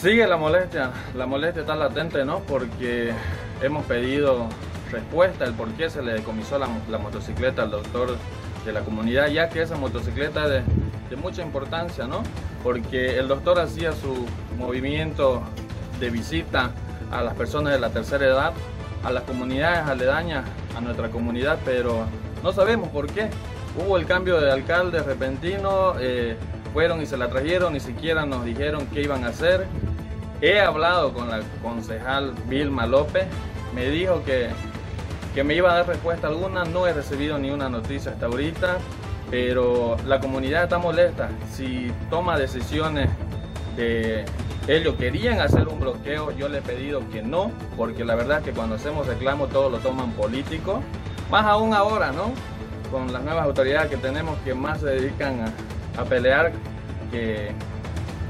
Sigue la molestia, la molestia está latente, ¿no? Porque hemos pedido respuesta el por qué se le decomisó la, motocicleta al doctor de la comunidad, ya que esa motocicleta es de, de mucha importancia, ¿no? Porque el doctor hacía su movimiento de visita a las personas de la tercera edad, a las comunidades aledañas a nuestra comunidad, pero no sabemos por qué. Hubo el cambio de alcalde repentino, eh, fueron y se la trajeron, ni siquiera nos dijeron qué iban a hacer. He hablado con la concejal Vilma López, me dijo que, que me iba a dar respuesta alguna, no he recibido ni una noticia hasta ahorita, pero la comunidad está molesta. Si toma decisiones de ellos querían hacer un bloqueo, yo le he pedido que no, porque la verdad es que cuando hacemos reclamo todo lo toman político, más aún ahora, ¿no? Con las nuevas autoridades que tenemos que más se dedican a, a pelear que,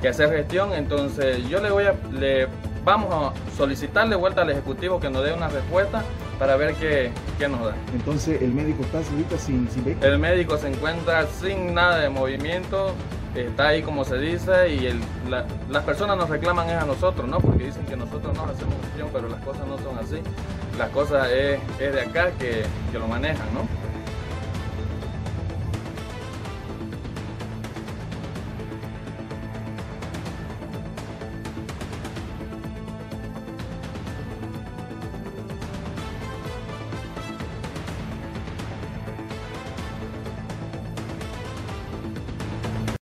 que, hacer gestión, entonces yo le voy a, le vamos a solicitarle vuelta al Ejecutivo que nos dé una respuesta para ver qué, qué nos da. Entonces el médico está ahorita sin, sin vehículo. El médico se encuentra sin nada de movimiento, está ahí como se dice y el, la, las personas nos reclaman es a nosotros, ¿no? Porque dicen que nosotros no hacemos gestión, pero las cosas no son así. Las cosas es, es de acá que, que lo manejan, ¿no?